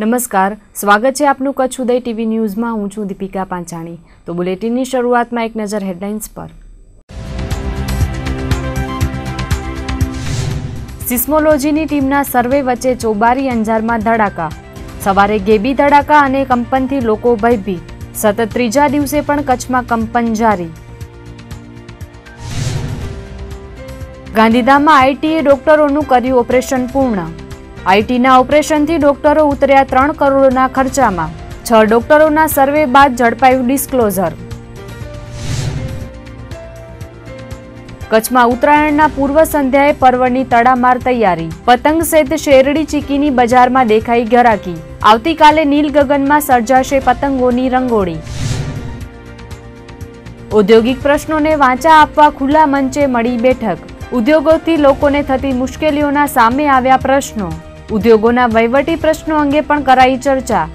નમસ્કાર, સ્વાગત છે આપનું કચ્છ ઉદય ટીવી ન્યૂઝમાં. હું છું દીપિકા પાંચાણી. તો બુલેટિનની શરૂઆતમાં એક નજર હેડલાઇન્સ પર. સિસ્મોલોજીની ટીમના સર્વે વચ્ચે ચોબારી અંજારમાં ધડાકા. સવારે ગેબી ધડાકા અને કંપનથી લોકો ભયભીત. સતત ત્રીજા દિવસે પણ કચ્છમાં કંપન જારી. ગાંધીધામમાં આઈટીએ ડોક્ટરોનું કર્યું ઓપરેશન પૂર્ણ. આઈટીના ઓપરેશનથી ડોક્ટરો ઉતર્યા ત્રણ કરોડના ખર્ચામાં. છ ડોક્ટરોના સર્વે બાદ ઝડપાયું ડિસ્ક્લોઝર. કચ્છમાં ઉત્તરાયણના પૂર્વ સંધ્યાએ પર્વની તડામાર તૈયારી. પતંગ સહિત શેરડી ચીકીની બજારમાં દેખાઈ ગરાકી આવતીકાલે નીલગગનમાં સર્જાશે પતંગોની રંગોળી. ઔદ્યોગિક પ્રશ્નોને વાંચા આપવા ખુલ્લા મંચે મળી બેઠક. ઉદ્યોગોથી લોકોને થતી મુશ્કેલીઓના સામે આવ્યા પ્રશ્નો. ઉદ્યોગોના વહીવટી પ્રશ્નો અંગે પણ કરાઈ ચર્ચા.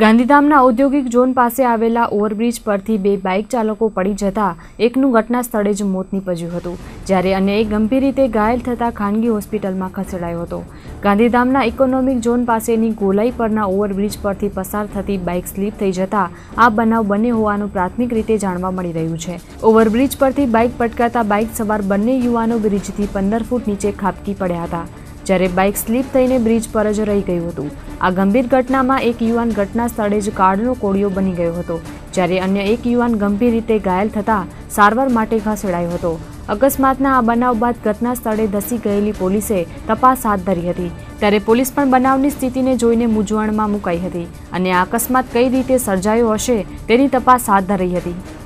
ગાંધીધામના ઔદ્યોગિક ઝોન પાસે આવેલા ઓવરબ્રિજ પરથી બે બાઇક ચાલકો પડી જતા એકનું ઘટના સ્થળે જ મોત નીપજ્યું હતું, જ્યારે અન્ય એક ગંભીર રીતે ઘાયલ થતા ખાનગી હોસ્પિટલમાં ખસેડાયો હતો. ગાંધીધામના ઇકોનોમિક ઝોન પાસેની ગોલાઈ પરના ઓવરબ્રિજ પરથી પસાર થતી બાઇક સ્લીપ થઈ જતા આ બનાવ બને હોવાનું પ્રાથમિક રીતે જાણવા મળી રહ્યું છે. ઓવરબ્રિજ પરથી બાઇક પટકાતા બાઇક સવાર બંને યુવાનો બ્રિજથી પંદર ફૂટ નીચે ખાબકી પડ્યા હતા. જ્યારે બાઇક સ્લીપ થઈને બ્રિજ પર જ રહી ગયું હતું. આ ગંભીર ઘટનામાં એક યુવાન ઘટના સ્થળે જ કાળનો કોળિયો બની ગયો હતો, જ્યારે અન્ય એક યુવાન ગંભીર રીતે ઘાયલ થતાં સારવાર માટે ખસેડાયો હતો. અકસ્માતના આ બનાવ બાદ ઘટના સ્થળે ધસી ગયેલી પોલીસે તપાસ હાથ ધરી હતી. ત્યારે પોલીસ પણ બનાવની સ્થિતિને જોઈને મૂંઝવણમાં મુકાઈ હતી અને આ અકસ્માત કઈ રીતે સર્જાયો હશે તેની તપાસ હાથ ધરી હતી.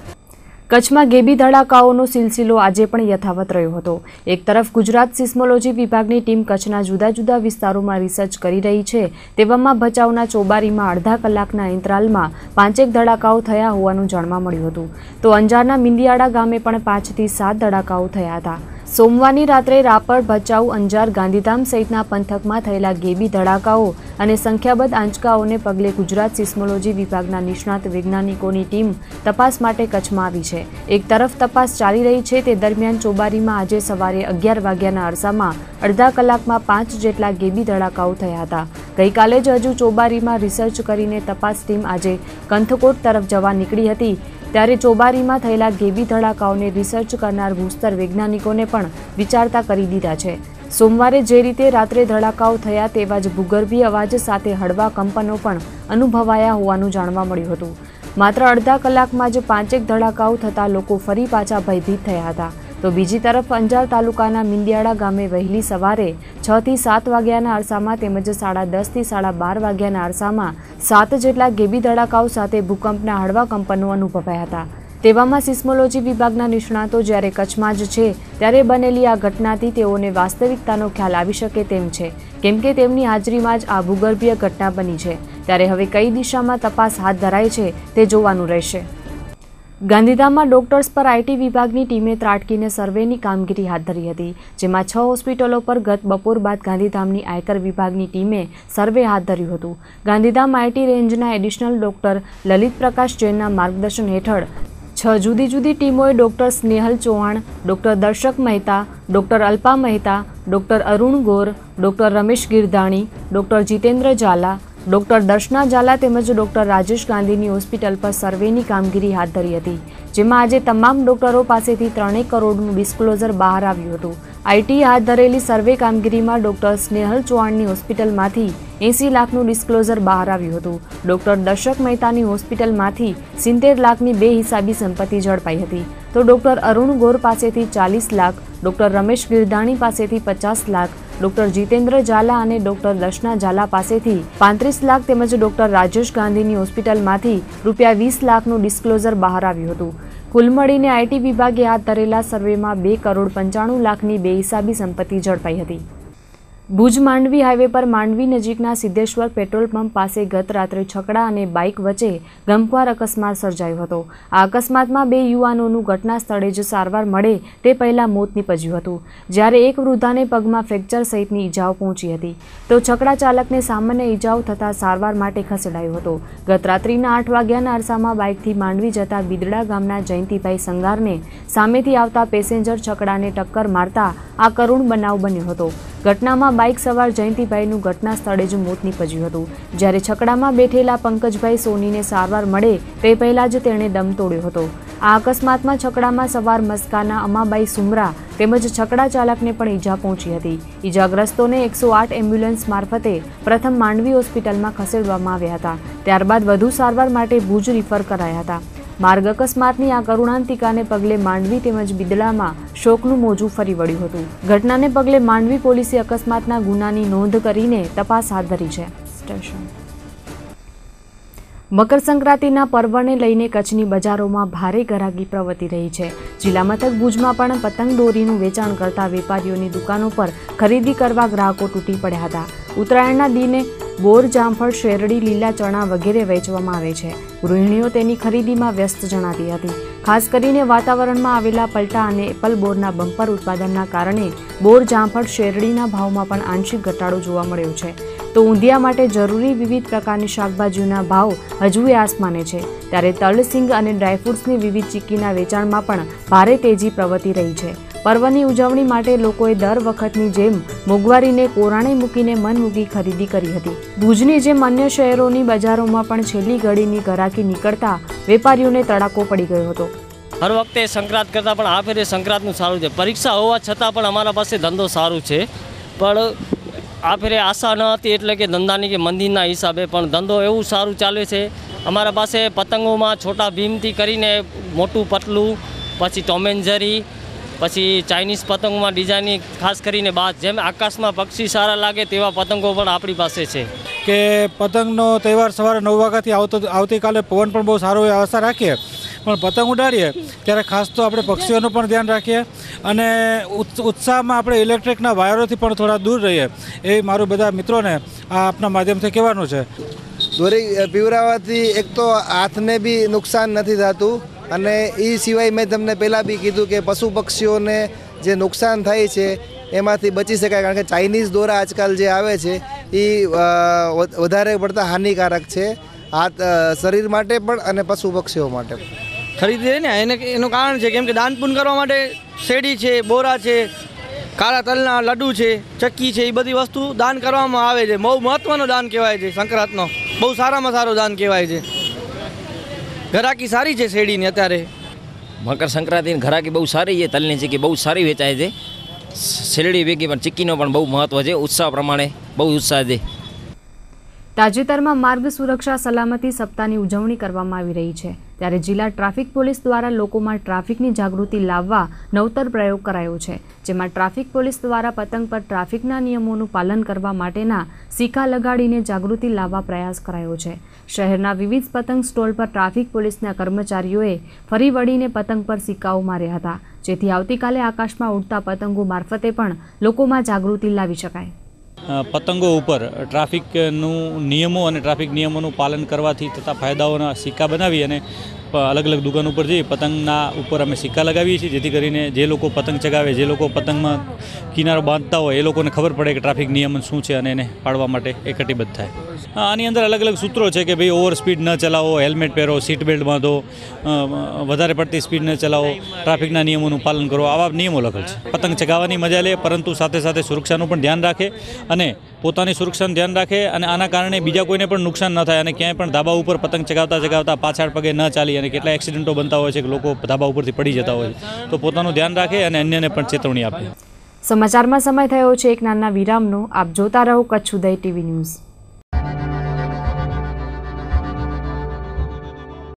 કચ્છમાં ગેબી ધડાકાઓનો સિલસિલો આજે પણ યથાવત રહ્યો હતો. એક તરફ ગુજરાત સિસ્મોલોજી વિભાગની ટીમ કચ્છના જુદા જુદા વિસ્તારોમાં રિસર્ચ કરી રહી છે. તેવામાં ભચાઉના ચોબારીમાં અડધા કલાકના અંતરાલમાં પાંચેક ધડાકાઓ થયા હોવાનું જાણવા મળ્યું હતું. તો અંજારના મિંડિયાળા ગામે પણ પાંચથી સાત ધડાકાઓ થયા હતા. સોમવારની રાત્રે રાપર, ભચાઉ, અંજાર, ગાંધીધામ સહિતના પંથકમાં થયેલા ગેબી ધડાકાઓ અને સંખ્યાબંધ આંચકાઓને પગલે ગુજરાત સિસ્મોલોજી વિભાગના નિષ્ણાત વૈજ્ઞાનિકોની ટીમ તપાસ માટે કચ્છમાં આવી છે. એક તરફ તપાસ ચાલી રહી છે તે દરમિયાન ચોબારીમાં આજે સવારે અગિયાર વાગ્યાના અરસામાં અડધા કલાકમાં પાંચ જેટલા ગેબી ધડાકાઓ થયા હતા. ગઈકાલે જ હજુ ચોબારીમાં રિસર્ચ કરીને તપાસ ટીમ આજે કંથકોટ તરફ જવા નીકળી હતી. ત્યારે ચોબારીમાં થયેલા ગેબી ધડાકાઓને રિસર્ચ કરનાર ભૂસ્તર વૈજ્ઞાનિકોને પણ વિચારતા કરી દીધા છે. સોમવારે જે રીતે રાત્રે ધડાકાઓ થયા તેવા જ ભૂગર્ભીય અવાજ સાથે હળવા કંપનો પણ અનુભવાયા હોવાનું જાણવા મળ્યું હતું. માત્ર અડધા કલાકમાં જ પાંચેક ધડાકાઓ થતાં લોકો ફરી પાછા ભયભીત થયા હતા. તો બીજી તરફ અંજાર તાલુકાના મિંદિયાળા ગામે વહેલી સવારે છ થી સાત વાગ્યાના અરસામાં તેમજ સાડા દસથી સાડા બાર વાગ્યાના અરસામાં સાત જેટલા ગેબી ધડાકાઓ સાથે ભૂકંપના હળવા કંપનો અનુભવાયા હતા. તેવામાં સિસ્મોલોજી વિભાગના નિષ્ણાતો જ્યારે કચ્છમાં જ છે, ત્યારે બનેલી આ ઘટનાથી તેઓને વાસ્તવિકતાનો ખ્યાલ આવી શકે તેમ છે. કેમ કે તેમની હાજરીમાં જ આ ભૂગર્ભીય ઘટના બની છે. ત્યારે હવે કઈ દિશામાં તપાસ હાથ ધરાય છે, તે જોવાનું રહેશે. ગાંધીધામમાં ડોક્ટર્સ પર આઈટી વિભાગની ટીમે ત્રાટકીને સર્વેની કામગીરી હાથ ધરી હતી, જેમાં છ હોસ્પિટલો પર ગત બપોર બાદ ગાંધીધામની આયકર વિભાગની ટીમે સર્વે હાથ ધર્યું હતું. ગાંધીધામ આઈટી રેન્જના એડિશનલ ડોક્ટર લલિત પ્રકાશ જૈનના માર્ગદર્શન હેઠળ છ જુદી જુદી ટીમોએ doctor Snehal Chauhan, doctor Darshak Mehta, doctor Alpa Mehta, doctor Arun Gor, doctor Ramesh Girdhani, doctor Jitendra Jhala, doctor Darshana Jhala તેમજ ડોક્ટર રાજેશ ગાંધીની હોસ્પિટલ પર સર્વેની કામગીરી હાથ ધરી હતી, જેમાં આજે તમામ ડોક્ટરો પાસેથી ત્રણેક કરોડનું ડિસ્ક્લોઝર બહાર આવ્યું હતું. આઈટી હાથ ધરેલી સર્વે કામગીરીમાં ડોક્ટર સ્નેહલ ચૌહાણની હોસ્પિટલમાંથી એંસી લાખનું ડિસ્ક્લોઝર બહાર આવ્યું હતું. ડોક્ટર દર્શક મહેતાની હોસ્પિટલમાંથી સિત્તેર લાખની બે હિસાબી સંપત્તિ ઝડપાઈ હતી. તો ડોક્ટર અરુણ ગોર પાસેથી ચાલીસ લાખ, ડોક્ટર રમેશ ગિરધાણી પાસેથી પચાસ લાખ, ડોક્ટર જીતેન્દ્ર ઝાલા અને ડોક્ટર દર્શના ઝાલા પાસેથી પાંત્રીસ લાખ તેમજ ડોક્ટર રાજેશ ગાંધીની હોસ્પિટલમાંથી રૂપિયા વીસ લાખનું ડિસ્ક્લોઝર બહાર આવ્યું હતું. કુલ મળીને આઈટી વિભાગે હાથ ધરેલા સર્વેમાં બે કરોડ પંચાણું લાખની બેહિસાબી સંપત્તિ ઝડપાઈ હતી. ભુજ માંડવી હાઈવે પર માંડવી નજીકના સિદ્ધેશ્વર પેટ્રોલ પંપ પાસે ગત રાત્રે છકડા અને બાઇક વચ્ચે ગમખ્વાર અકસ્માત સર્જાયો હતો. આ અકસ્માતમાં બે યુવાનોનું ઘટના સ્થળે જ સારવાર મળે તે પહેલા મોત નીપજ્યું હતું. જ્યારે એક વૃદ્ધાને પગમાં ફ્રેક્ચર સહિતની ઈજાઓ પહોંચી હતી. તો છકડા ચાલકને સામાન્ય ઈજાઓ થતાં સારવાર માટે ખસેડાયો હતો. ગત રાત્રિના આઠ વાગ્યાના અરસામાં બાઇકથી માંડવી જતા બિદડા ગામના જયંતિભાઈ સંગારને સામેથી આવતા પેસેન્જર છકડાને ટક્કર મારતા આ કરુણ બનાવ બન્યો હતો. ઘટનામાં બાઇક સવાર જયંતિભાઈનું ઘટના સ્થળે જ મોત નીપજ્યું હતું. જ્યારે છકડામાં બેઠેલા પંકજભાઈ સોનીને સારવાર મળે તે પહેલાં જ તેણે દમ તોડ્યો હતો. આ અકસ્માતમાં છકડામાં સવાર મસ્કાના અમાબાઈ સુમરા તેમજ છકડા ચાલકને પણ ઈજા પહોંચી હતી. ઈજાગ્રસ્તોને એકસો આઠ એમ્બ્યુલન્સ મારફતે પ્રથમ માંડવી હોસ્પિટલમાં ખસેડવામાં આવ્યા હતા. ત્યારબાદ વધુ સારવાર માટે ભુજ રિફર કરાયા હતા. માર્ગ અકસ્માતની આ કરુણાંતિકાને પગલે માંડવી તેમજ બિદડામાં શોકનું મોજું ફરી વળ્યું હતું. ઘટનાને પગલે માંડવી પોલીસે અકસ્માતના ગુનાની નોંધ કરીને તપાસ હાથ ધરી છે. સ્ટેશન. મકર સંક્રાંતિના પર્વને લઈને કચ્છની બજારોમાં ભારે ગરાગી પ્રવર્તી રહી છે. જિલ્લા મથક ભુજમાં પણ પતંગ દોરીનું વેચાણ કરતા વેપારીઓની દુકાનો પર ખરીદી કરવા ગ્રાહકો તૂટી પડ્યા હતા. ઉત્તરાયણના દિને બોર જામફળ શેરડી, લીલા ચણા વગેરે વેચવામાં આવે છે. ગૃહિણીઓ તેની ખરીદીમાં વ્યસ્ત જણાતી હતી. ખાસ કરીને વાતાવરણમાં આવેલા પલટા અને એપલ બોરના બમ્પર ઉત્પાદનના કારણે બોર જામફળ શેરડીના ભાવમાં પણ આંશિક ઘટાડો જોવા મળ્યો છે. તો ઊંધિયા માટે જરૂરી વિવિધ પ્રકારની શાકભાજીઓના ભાવ હજુ આસમાને છે. ત્યારે તલસિંગ અને ડ્રાયફ્રૂટ્સની વિવિધ ચીક્કીના વેચાણમાં પણ ભારે તેજી પ્રવર્તી રહી છે. પર્વની ઉજવણી માટે લોકોએ દર વખતની જેમ મોંઘવારીને કોરાણે મૂકીને મન મૂકી ખરીદી કરી હતી. ભુજની જેમ અન્ય શહેરોની બજારોમાં પણ છેલ્લી ઘડીની ઘરાકી નીકળતા વેપારીઓને તડાકો પડી ગયો હતો. હર વખતે સંક્રાંત કરતાં પણ આ ફેરે સંક્રાંતનું સારું છે. પરીક્ષા હોવા છતાં પણ અમારા પાસે ધંધો સારું છે. પણ આ ફેરે આશા ન હતી એટલે કે ધંધાની કે મંદિરના હિસાબે પણ ધંધો એવું સારું ચાલે છે. અમારા પાસે પતંગોમાં છોટા ભીમથી કરીને મોટું પતલું પછી ટોમેન્જરી પછી ચાઇનીઝ પતંગોમાં ડિઝાઇનિંગ ખાસ કરીને બાદ જેમ આકાશમાં પક્ષી સારા લાગે તેવા પતંગો પણ આપણી પાસે છે. કે પતંગનો તહેવાર સવારે નવ વાગ્યાથી આવતો આવતીકાલે પવન પણ બહુ સારો હોય આશા રાખીએ. પણ પતંગ ઉડાડીએ ત્યારે ખાસ તો આપણે પક્ષીઓનું પણ ધ્યાન રાખીએ અને ઉત્સ- ઉત્સાહમાં આપણે ઇલેક્ટ્રિકના વાયરોથી પણ થોડા દૂર રહીએ. એ મારું બધા મિત્રોને આ આપના માધ્યમથી કહેવાનું છે. દોરી પીવરાવાથી એક તો હાથને બી નુકસાન નથી થતું. અને એ સિવાય મેં તમને પહેલાં બી કીધું કે પશુ પક્ષીઓને જે નુકસાન થાય છે, એમાંથી બચી શકાય. કારણ કે ચાઇનીઝ દોરા આજકાલ જે આવે છે એ વધારે પડતા હાનિકારક છે. હાથ શરીર માટે પણ અને પશુ પક્ષીઓ માટે પણ. ખરીદી ને? એને એનું કારણ છે કેમ કે દાન પુન કરવા માટે શેરડી છે, બોરા છે, કાળા તલના લડ્ડુ છે, ચક્કી છે એ બધી વસ્તુ દાન કરવામાં આવે છે. બહુ મહત્ત્વનો દાન કહેવાય છે, સંક્રાંતનો. બહુ સારામાં સારો દાન કહેવાય છે. ઘરાકી સારી છે શેરડીની અત્યારે. મકર સંક્રાંતિની ઘરાકી બહુ સારી છે તલની ચીકી બહુ સારી વેચાય છે. શેરડી ભેગી પણ ચીકીનો પણ બહુ મહત્વ છે ઉત્સાહ પ્રમાણે બહુ ઉત્સાહ છે. તાજેતરમાં માર્ગ સુરક્ષા સલામતી સપ્તાહની ઉજવણી કરવામાં આવી રહી છે. ત્યારે જિલ્લા ટ્રાફિક પોલીસ દ્વારા લોકોમાં ટ્રાફિકની જાગૃતિ લાવવા નવતર પ્રયોગ કરાયો છે. જેમાં ટ્રાફિક પોલીસ દ્વારા પતંગ પર ટ્રાફિકના નિયમોનું પાલન કરવા માટેના સિક્કા લગાડીને જાગૃતિ લાવવા પ્રયાસ કરાયો છે. શહેરના વિવિધ પતંગ સ્ટોલ પર ટ્રાફિક પોલીસના કર્મચારીઓએ ફરી વળીને પતંગ પર સિક્કાઓ માર્યા હતા. જેથી આવતીકાલે આકાશમાં ઉડતા પતંગો મારફતે પણ લોકોમાં જાગૃતિ લાવી શકાય. પતંગો ઉપર ટ્રાફિકનું નિયમો અને ટ્રાફિક નિયમોનું પાલન કરવાથી થતા ફાયદાઓના સિક્કા બનાવી અને અલગ અલગ દુકાન ઉપર જઈ પતંગના ઉપર અમે સિક્કા લગાવીએ છીએ. જેથી કરીને જે લોકો પતંગ ચગાવે, જે લોકો પતંગમાં કિનારો બાંધતા હોય, એ લોકોને ખબર પડે કે ટ્રાફિક નિયમન શું છે અને એને પાડવા માટે એ કટિબદ્ધ થાય. આની અંદર અલગ અલગ સૂત્રો છે કે ભાઈ ઓવર સ્પીડ ન ચલાવો, હેલ્મેટ પહેરો સીટ બેલ્ટ બાંધો વધારે પડતી સ્પીડ ન ચલાવો, ટ્રાફિકના નિયમોનું પાલન કરો, આવા નિયમો લખેલ છે. પતંગ ચગાવવાની મજા લે, પરંતુ સાથે સાથે સુરક્ષાનું પણ ધ્યાન રાખે અને પોતાની સુરક્ષાનું ધ્યાન રાખે અને આના કારણે બીજા કોઈને પણ નુકસાન ન થાય અને ક્યાંય પણ ધાબા ઉપર પતંગ ચગાવતા ચગાવતા પાછળ પગે ન ચાલી અને કેટલા એક્સિડન્ટો બનતા હોય છે કે લોકો ધાબા ઉપરથી પડી જતા હોય છે. તો પોતાનું ધ્યાન રાખે અને અન્યને પણ ચેતવણી આપે. સમાચારમાં સમય થયો છે એક નાના વિરામનો. આપ જોતા રહો કચ્છ ઉદય ટીવી ન્યૂઝ.